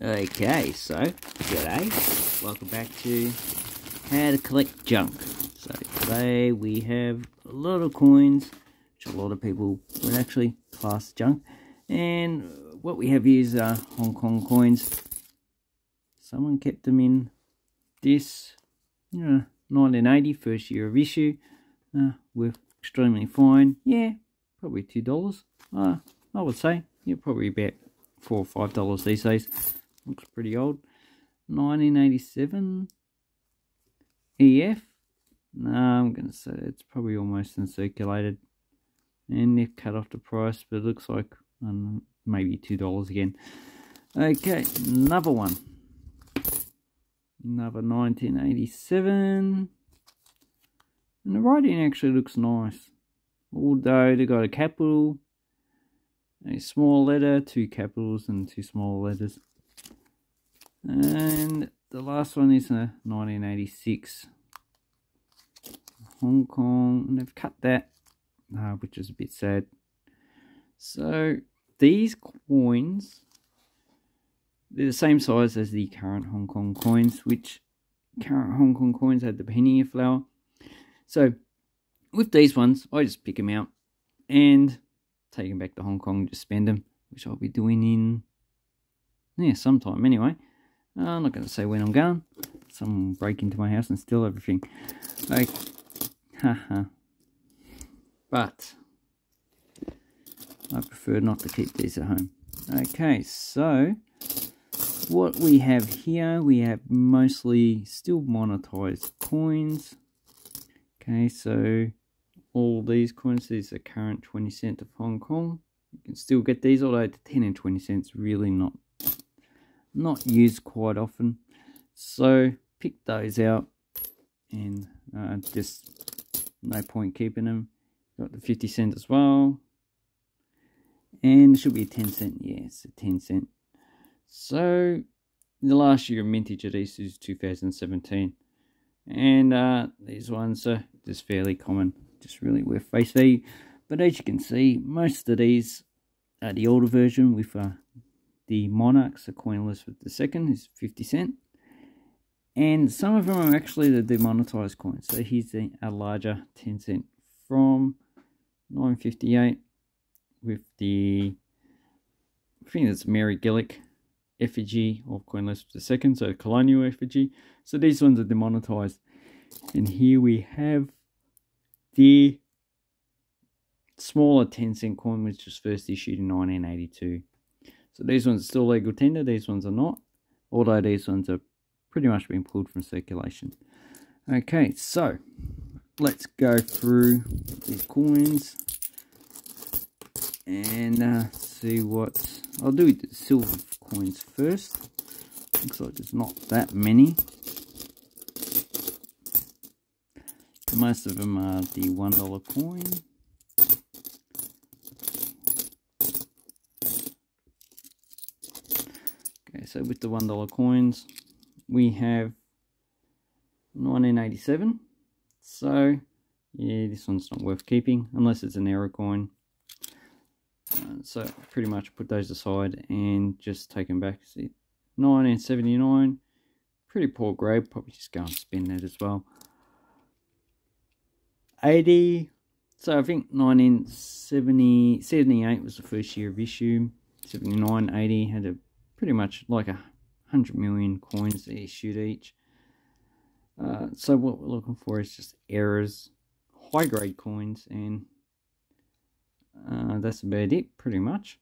Okay, so g'day. Welcome back to How to Collect Junk. So today we have a lot of coins, which a lot of people would actually class junk. And what we have here is uh, Hong Kong coins. Someone kept them in this you know, 1980, first year of issue. Uh, are extremely fine. Yeah, probably $2. Uh, I would say. Yeah, probably about 4 or $5 these days. Looks pretty old. 1987 EF. No, I'm going to say it's probably almost uncirculated. And they've cut off the price, but it looks like um, maybe $2 again. Okay, another one. Another 1987. And the writing actually looks nice. Although they got a capital, a small letter, two capitals, and two small letters. And the last one is a 1986 Hong Kong. And they've cut that, uh, which is a bit sad. So these coins, they're the same size as the current Hong Kong coins, which current Hong Kong coins had the penny flower. So with these ones, I just pick them out and take them back to Hong Kong, just spend them, which I'll be doing in, yeah, sometime anyway. I'm not going to say when I'm going. Someone break into my house and steal everything. Like, haha. but, I prefer not to keep these at home. Okay, so, what we have here, we have mostly still monetized coins. Okay, so, all these coins, these are current 20 cent of Hong Kong. You can still get these, although the 10 and 20 cents really not not used quite often. So pick those out and uh, just no point keeping them. Got the 50 cent as well. And it should be a 10 cent. Yeah, a 10 cent. So the last year of mintage of these is 2017. And uh, these ones are just fairly common. Just really worth face value. But as you can see, most of these are the older version with uh, the Monarchs, the coin Elizabeth II is 50 cent. And some of them are actually the demonetized coins. So here's the, a larger 10 cent from 958 with the, I think it's Mary Gillick effigy of Queen Elizabeth II, so colonial effigy. So these ones are demonetized. And here we have the smaller 10 cent coin, which was first issued in 1982. So these ones are still legal tender, these ones are not. Although these ones are pretty much being pulled from circulation. Okay, so let's go through these coins and uh, see what I'll do the silver coins first. Looks like there's not that many. Most of them are the $1 coin. So with the $1 coins, we have 1987. So, yeah, this one's not worth keeping, unless it's an error coin. Uh, so, pretty much put those aside and just take them back. See, 1979, pretty poor grade, probably just go and spin that as well. 80, so I think 1970, 78 was the first year of issue. 79, 80 had a pretty much like a hundred million coins issued each. Uh, so what we're looking for is just errors, high grade coins, and uh, that's about it pretty much.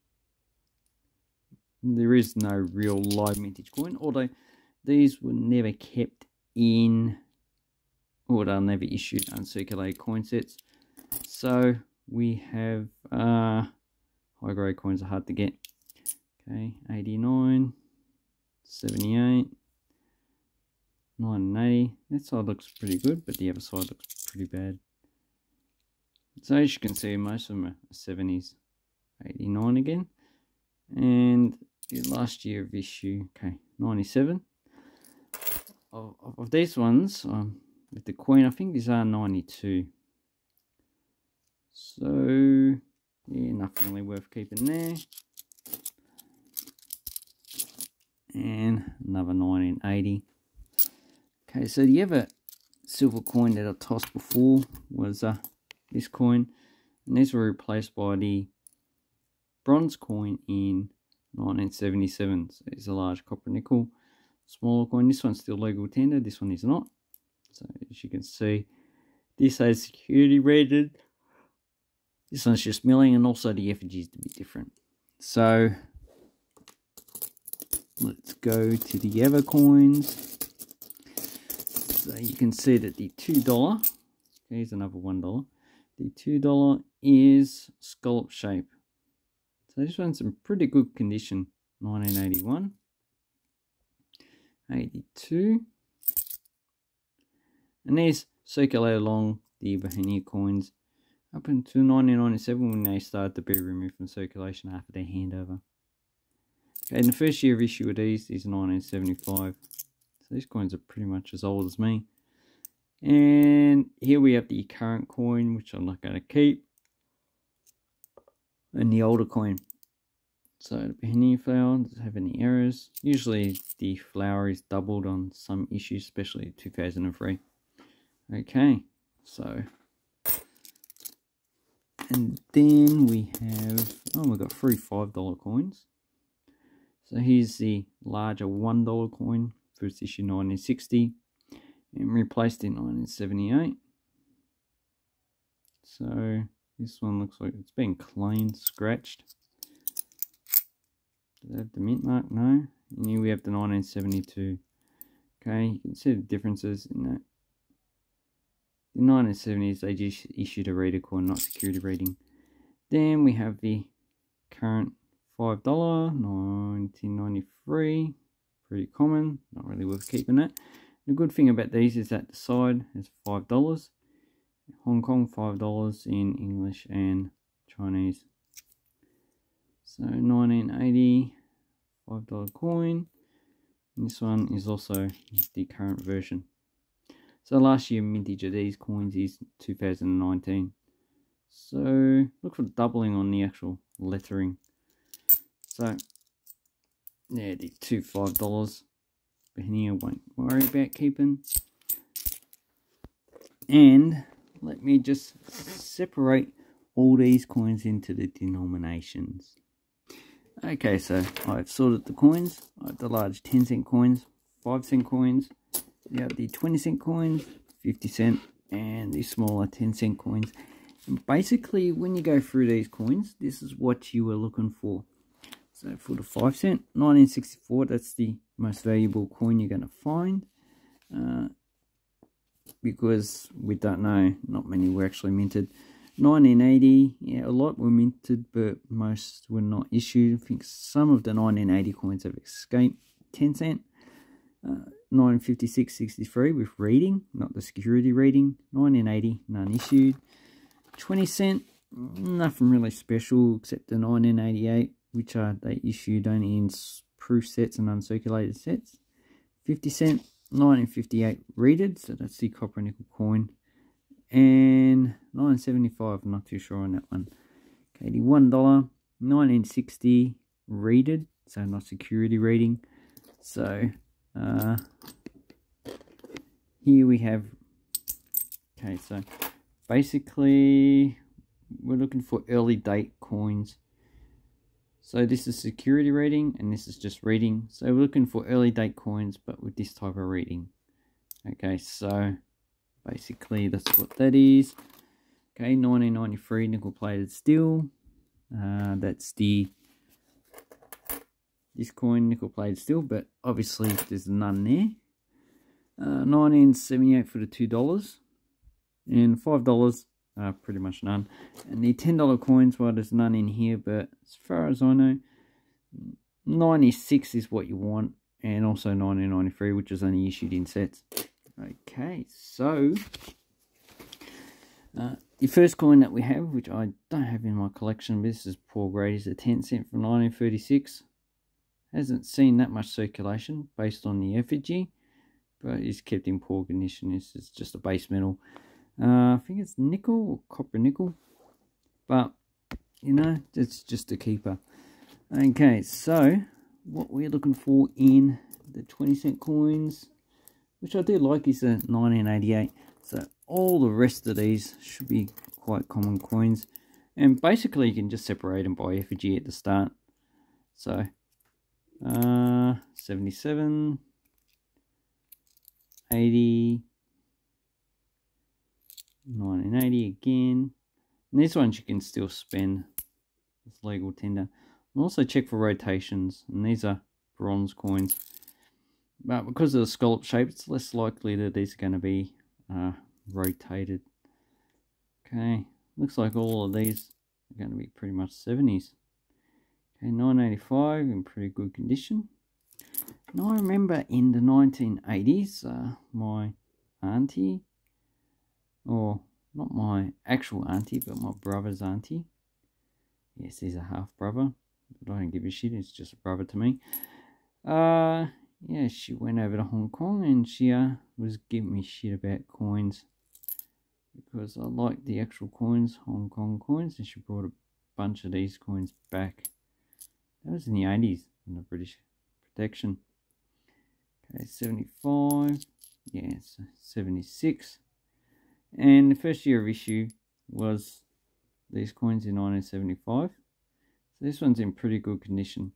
There is no real live mintage coin, although these were never kept in, or they're never issued uncirculated coin sets. So we have uh, high grade coins are hard to get. Okay, 89, 78, 980. That side looks pretty good, but the other side looks pretty bad. So as you can see, most of them are 70s, 89 again. And the last year of issue, okay, 97. Of, of these ones, um, with the Queen, I think these are 92. So, yeah, nothing really worth keeping there. And another 1980. Okay, so the other silver coin that I tossed before was uh, this coin, and these were replaced by the bronze coin in 1977. So it's a large copper nickel, smaller coin. This one's still legal tender, this one is not. So as you can see, this has security rated. This one's just milling, and also the effigy is a bit different. So let's go to the other coins. So you can see that the $2, here's another $1, the $2 is scallop shape. So this one's in pretty good condition, 1981, 82, and these circulate along the Bauhinia coins up until 1997 when they started to be removed from circulation after their handover. In the first year of issue of these, these are 1975. So these coins are pretty much as old as me. And here we have the current coin, which I'm not going to keep. And the older coin. So the Bauhinia flower does have any errors. Usually the flower is doubled on some issues, especially 2003. Okay, so and then we have oh we've got three five dollar coins. So here's the larger one dollar coin, first issue 1960, and replaced in 1978. So this one looks like it's been cleaned, scratched. Does it have the mint mark? No. And here we have the 1972. Okay, you can see the differences in that. The 1970s, they just issued a reader coin, not security rating. Then we have the current $5, 1993. Pretty common, not really worth keeping it. The good thing about these is that the side is $5. Hong Kong $5 in English and Chinese. So 1980, $5 coin. And this one is also the current version. So last year mintage of these coins is 2019. So look for doubling on the actual lettering. So yeah, the two five dollars. Bauhinia won't worry about keeping. And let me just separate all these coins into the denominations. Okay, so I've sorted the coins. I have the large 10 cent coins, 5 cent coins, have the 20 cent coins, 50 cent, and the smaller 10 cent coins. And basically, when you go through these coins, this is what you were looking for. So for the 5 cent, 1964, that's the most valuable coin you're going to find. Uh, because we don't know, not many were actually minted. 1980, yeah, a lot were minted, but most were not issued. I think some of the 1980 coins have escaped. 10 cent, uh, 956.63 with reeding, not the security reeding. 1980, none issued. 20 cent, nothing really special except the 1988, which are they issued only in proof sets and uncirculated sets. 50 cent, 1958 reeded, so that's the copper nickel coin. And 975, I'm not too sure on that one. Okay, the $1, 1960 reeded, so not security reeding. So uh, here we have, okay, so basically we're looking for early date coins. So this is security reeding and this is just reeding. So we're looking for early date coins but with this type of reeding. Okay, so basically that's what that is. Okay, 1993 nickel plated steel. Uh, that's the this coin nickel plated steel, but obviously there's none there. Uh, 1978 for the $2 and $5 uh, pretty much none. And the $10 coins, well, there's none in here, but as far as I know, 96 is what you want, and also 1993, which is only issued in sets. Okay, so uh, the first coin that we have, which I don't have in my collection, but this is poor grade, is a 10 cent from 1936 hasn't seen that much circulation based on the effigy but is kept in poor condition this is just a base metal uh, I think it's nickel or copper nickel but you know it's just a keeper okay so what we're looking for in the 20 cent coins, which I do like is a 1988. So all the rest of these should be quite common coins. And basically you can just separate them by effigy at the start. So uh, 77, 80, 1980 again. And these ones you can still spend with legal tender. And also check for rotations. And these are bronze coins. But because of the scallop shape, it's less likely that these are going to be uh, rotated. Okay, looks like all of these are going to be pretty much 70s. Okay, 985 in pretty good condition. And I remember in the 1980s, uh, my auntie, or not my actual auntie, but my brother's auntie. Yes, he's a half brother. I don't give a shit, it's just a brother to me. Uh, yeah, she went over to Hong Kong and she uh, was giving me shit about coins because I like the actual coins, Hong Kong coins, and she brought a bunch of these coins back. That was in the 80s in the British protection. Okay, 75, yeah, 76. And the first year of issue was these coins in 1975. So this one's in pretty good condition.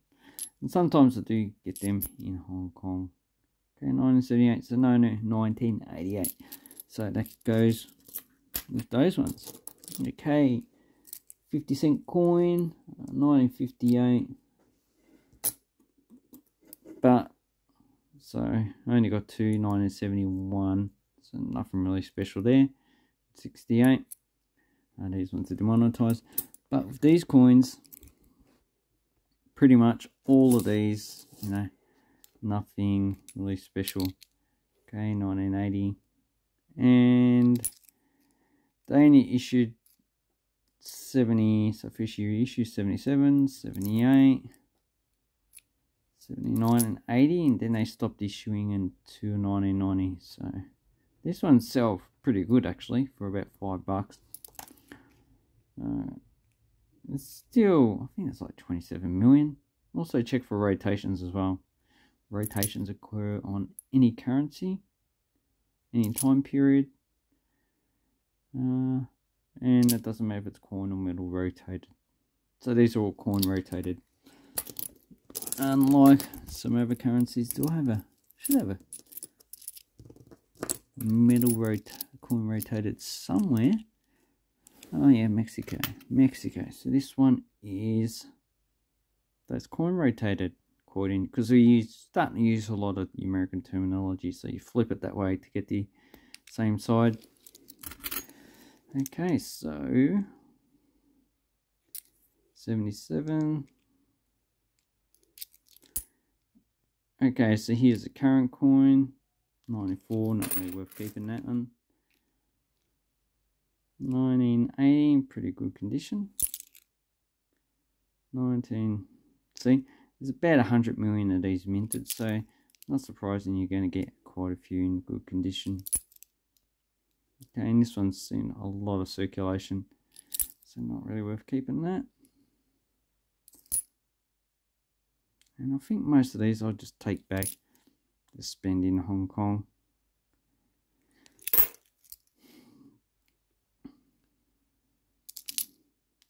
And sometimes I do get them in Hong Kong. Okay, 1978, so no, no, 1988. So that goes with those ones. Okay, 50 cent coin, 1958. But, so I only got two, 1971. So nothing really special there. 68. And these ones are demonetized. But with these coins, pretty much all of these, you know, nothing really special. Okay, 1980. And they only issued 70, so fish year issue 77, 78, 79 and 80 and then they stopped issuing until 1990 so this one sell pretty good actually for about five bucks. Uh, it's still I think it's like 27 million. Also check for rotations as well. Rotations occur on any currency any time period. Uh, and it doesn't matter if it's coin or metal rotated. So these are all coin rotated. Unlike some other currencies do I have a should have a metal rot coin rotated somewhere oh yeah Mexico Mexico so this one is those coin rotated according because we use starting to use a lot of the American terminology so you flip it that way to get the same side okay so 77 Okay, so here's a current coin. 94, not really worth keeping that one. 1980, pretty good condition. 19, see, there's about 100 million of these minted, so not surprising you're going to get quite a few in good condition. Okay, and this one's seen a lot of circulation, so not really worth keeping that. And I think most of these I'll just take back to spend in Hong Kong.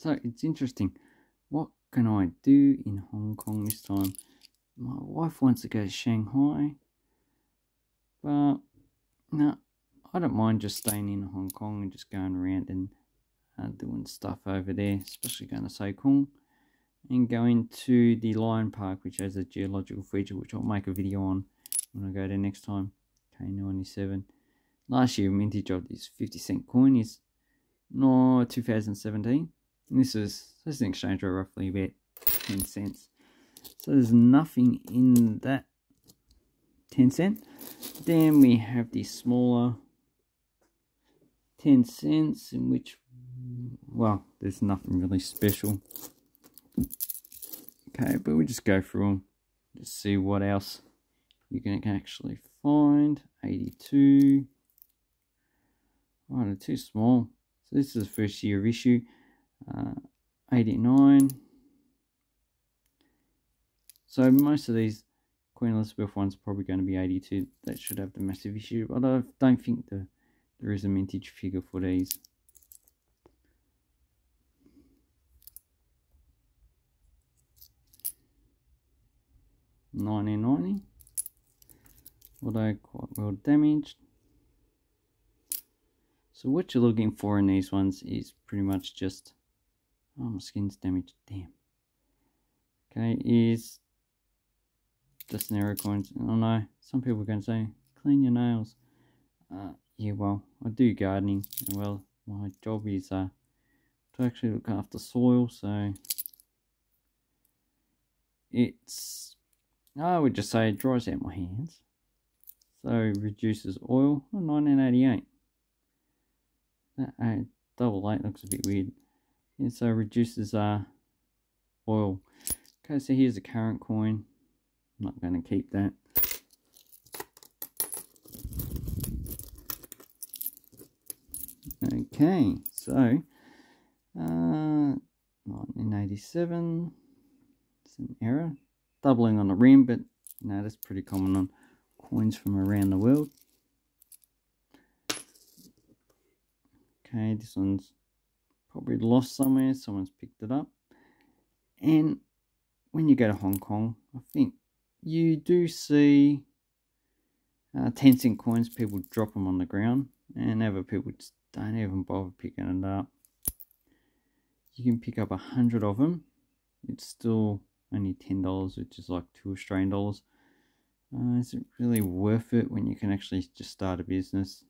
So it's interesting. What can I do in Hong Kong this time? My wife wants to go to Shanghai. But no, I don't mind just staying in Hong Kong and just going around and uh, doing stuff over there, especially going to Sai Kung and going to the Lion Park, which has a geological feature, which I'll make a video on when I go there next time. K97. Last year, mintage of this 50 cent coin is no 2017. And this is this is an exchange rate roughly about 10 cents. So there's nothing in that 10 cent. Then we have the smaller 10 cents in which well there's nothing really special Okay, but we just go through them. Just see what else you can actually find. 82. Oh, they're too small. So this is the first year of issue. Uh, 89. So most of these Queen Elizabeth ones are probably going to be 82. That should have the massive issue, but I don't think the, there is a mintage figure for these. Nineteen ninety, although quite well damaged. So what you're looking for in these ones is pretty much just oh my skin's damaged, damn. Okay, is just narrow coins. I know some people are going to say, clean your nails. Uh, yeah, well, I do gardening, and well, my job is uh, to actually look after soil, so it's, I would just say it dries out my hands. So reduces oil, 1988. That uh, double eight looks a bit weird. And so reduces our oil. Okay, so here's a current coin. I'm not going to keep that. Okay, so uh, 1987, it's an error. Doubling on the rim, but no, that's pretty common on coins from around the world. Okay, this one's probably lost somewhere. Someone's picked it up. And when you go to Hong Kong, I think you do see uh, 10 cent coins, people drop them on the ground, and other people just don't even bother picking it up. You can pick up a hundred of them, it's still only $10, which is like two Australian dollars. Uh, is it really worth it when you can actually just start a business?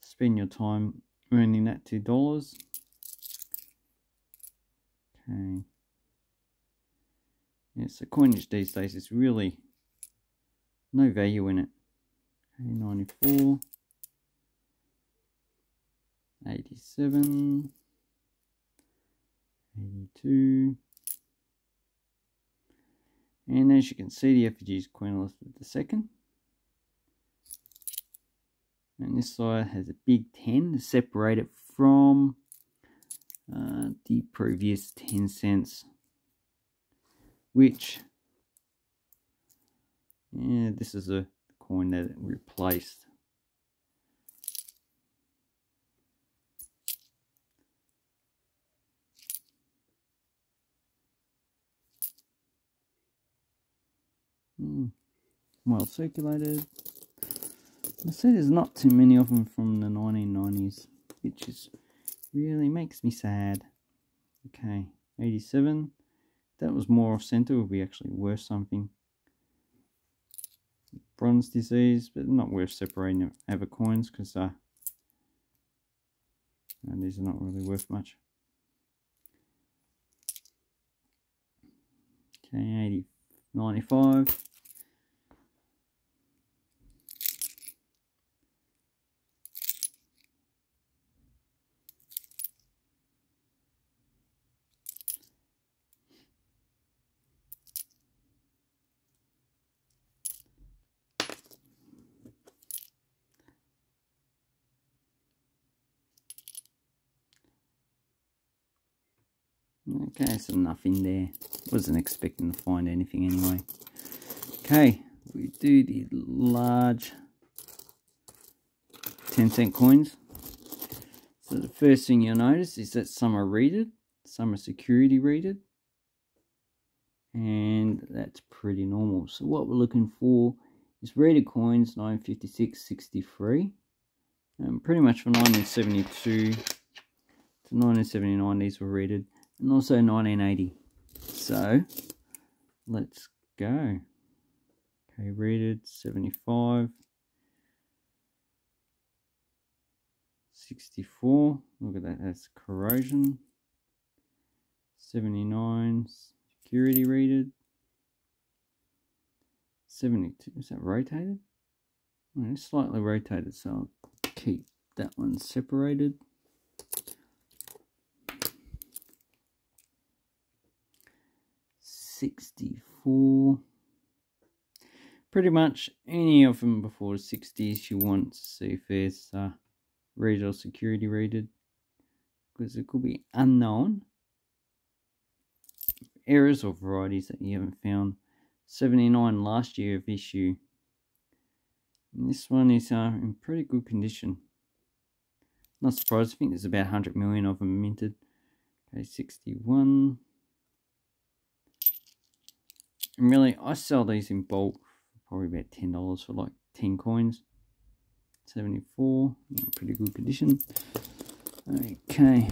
Spend your time earning that $2. Okay. Yes, the coinage these days is really no value in it. Okay, 94, 87, 82. And as you can see, the effigy is Queen Elizabeth II. And this side has a big 10 to separate it from uh, the previous 10 cents which yeah this is a coin that replaced hmm. well circulated I said there's not too many of them from the 1990s which is really makes me sad okay 87 that was more off center would be actually worth something. Bronze disease, but not worth separating over coins because uh, these are not really worth much. Okay, 80, 95. Okay, so nothing there. Wasn't expecting to find anything anyway. Okay, we do the large 10 cent coins. So the first thing you'll notice is that some are reeded, some are security reeded. And that's pretty normal. So what we're looking for is reeded coins 956 63. And pretty much from 1972 to 1979 these were reeded and also 1980. So let's go. Okay, reeded 75. 64. Look at that, that's corrosion. 79. Security reeded. 72. Is that rotated? Oh, it's slightly rotated, so I'll keep that one separated. 64 pretty much any of them before the 60s you want to see if there's uh, or security rated. because it could be unknown errors or varieties that you haven't found. 79 last year of issue. And this one is uh, in pretty good condition. Not surprised, I think there's about 100 million of them minted. Okay, 61. And really, I sell these in bulk probably about $10 for like 10 coins. 74, pretty good condition. Okay,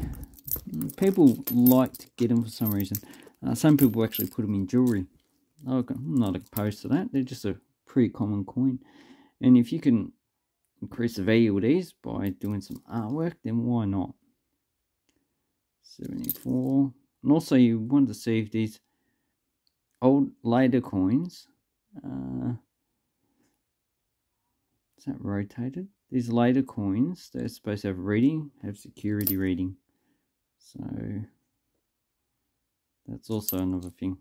people like to get them for some reason. Uh, some people actually put them in jewelry. I'm not opposed to that. They're just a pretty common coin. And if you can increase the value of these by doing some artwork, then why not? 74. And also you want to see if these old later coins uh, is that rotated? These later coins, they're supposed to have reeding, have security reeding. So that's also another thing.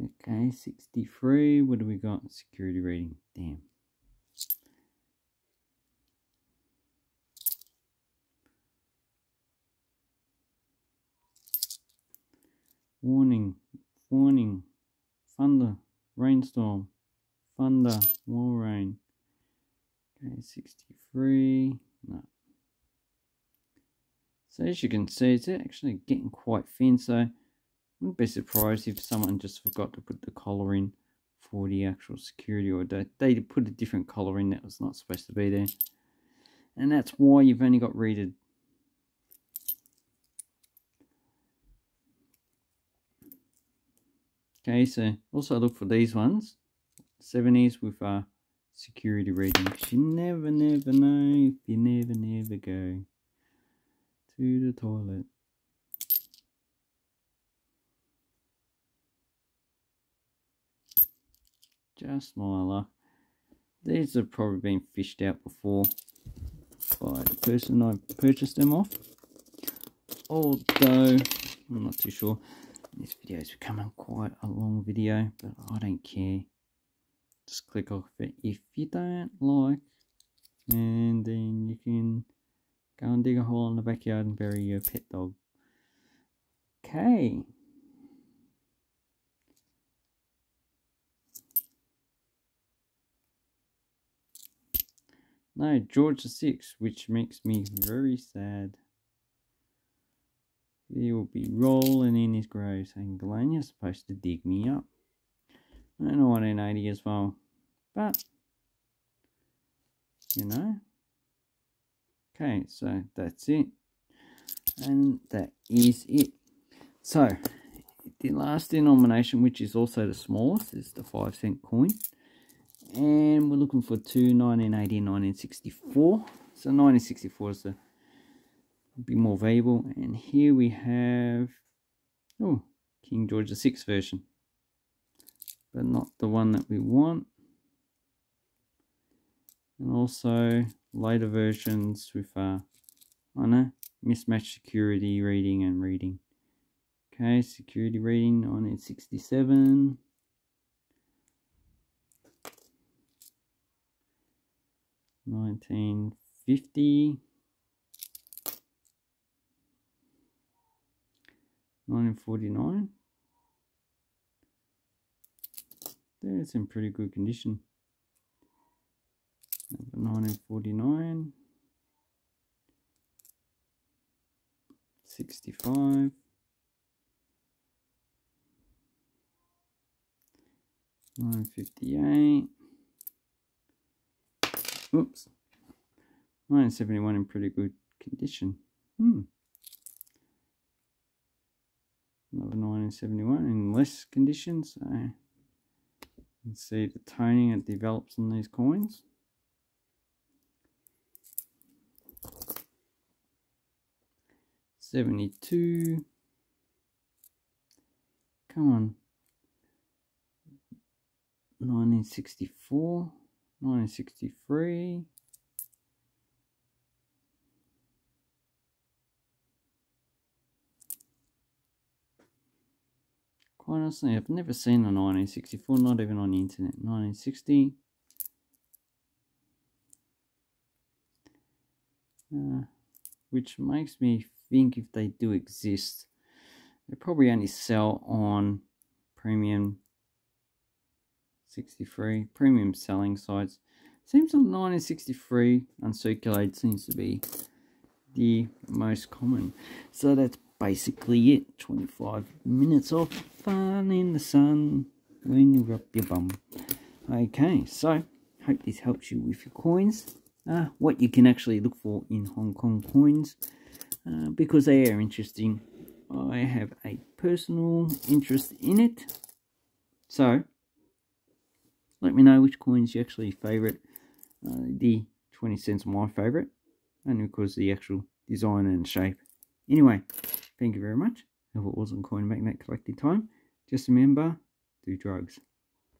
Okay, 63. What do we got? Security rating. Damn. Warning, warning, thunder, rainstorm, thunder, more rain. Okay, 63. No. So as you can see, it's actually getting quite thin. So wouldn't be surprised if someone just forgot to put the collar in for the actual security or they, they put a different collar in that was not supposed to be there. And that's why you've only got reeded Okay, so also look for these ones. 70s with a security rating. You never, never know if you never, never go to the toilet. Just my luck. These have probably been fished out before by the person I purchased them off. Although, I'm not too sure. This video is becoming quite a long video, but I don't care. Just click off it if you don't like, and then you can go and dig a hole in the backyard and bury your pet dog. Okay. No, George VI, which makes me very sad. He will be rolling in his grave saying, Glen, you're supposed to dig me up. I don't And 1980 as well. But, you know. Okay, so that's it. And that is it. So, the last denomination, which is also the smallest, is the 5 cent coin. And we're looking for two 1980 and 1964. So 1964 is the be more valuable. And here we have, oh, King George VI version, but not the one that we want. And also later versions with, uh, I know, mismatch security reeding and reeding. Okay, security reeding 1967. Nineteen fifty. 1949. That's in pretty good condition. Number 1949. 65. Nine fifty eight. Oops. Nine seventy one in pretty good condition. Hmm. 1971 in less conditions. So you can see the toning it develops on these coins. Seventy-two. Come on. 1964, 1963. Quite honestly, I've never seen a 1964, not even on the internet. 1960. Uh, which makes me think if they do exist, they probably only sell on premium 63 premium selling sites. Seems like 1963 uncirculated seems to be the most common. So that's basically it. 25 minutes of fun in the sun when you rub your bum. Okay, so hope this helps you with your coins. Uh, what you can actually look for in Hong Kong coins uh, because they are interesting. I have a personal interest in it. So, let me know which coins you actually favourite. Uh, the 20 cents my favourite, only because the actual design and shape. Anyway, thank you very much. If it wasn't Coin Magnet collecting time, just remember, do drugs.